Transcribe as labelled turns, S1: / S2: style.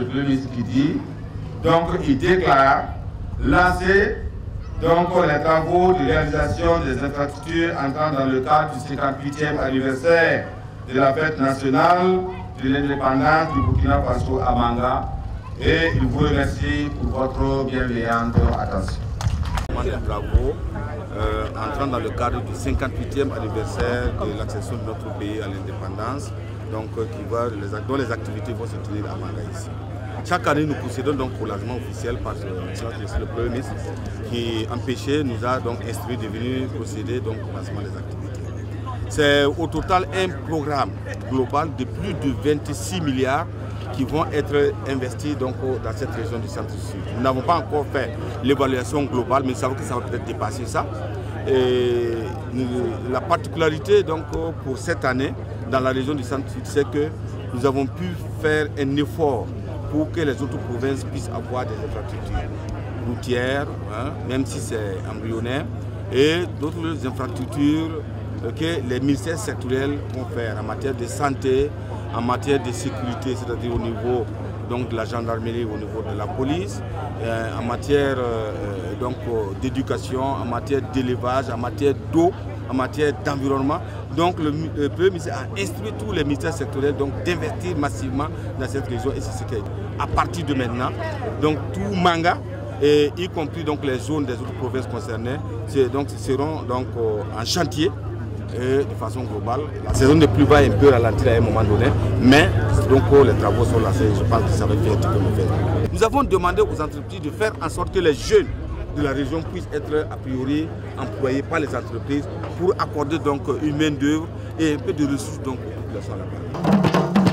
S1: Premier ministre qui dit, donc il déclare lancer donc les travaux de réalisation des infrastructures entrant dans le cadre du 58e anniversaire de la fête nationale de l'indépendance du Burkina Faso à Manga et il vous remercie pour votre bienveillante attention.
S2: Les travaux euh, entrant dans le cadre du 58e anniversaire de l'accession de notre pays à l'indépendance, donc euh, qui les, dont les activités vont se tenir à Manga ici. Chaque année, nous procédons donc au lancement officiel par le Premier ministre qui, empêché, nous a donc instruit de venir procéder donc, au lancement des activités. C'est au total un programme global de plus de 26 milliards qui vont être investis donc, dans cette région du centre-sud. Nous n'avons pas encore fait l'évaluation globale, mais nous savons que ça va peut-être dépasser ça. Et la particularité donc, pour cette année, dans la région du centre-sud, c'est que nous avons pu faire un effort pour que les autres provinces puissent avoir des infrastructures routières, hein, même si c'est embryonnaire, et d'autres infrastructures que les ministères sectoriels vont faire en matière de santé, en matière de sécurité, c'est-à-dire au niveau donc, de la gendarmerie, au niveau de la police, euh, en matière euh, donc d'éducation, en matière d'élevage, en matière d'eau, en matière d'environnement. Donc le, le, Premier ministre a instruit tous les ministères sectoriels d'investir massivement dans cette région et c'est ce qui À partir de maintenant, donc tout manga, y compris donc les zones des autres provinces concernées, donc, seront donc en chantier de façon globale. La saison de pluie va un peu ralentir à un moment donné, mais donc les travaux sont lancés. Je pense que ça va faire tout nous faisons. Nous avons demandé aux entreprises de faire en sorte que les jeunes de la région puissent être a priori employés par les entreprises pour accorder donc une main d'œuvre et un peu de ressources donc aux populations là-bas.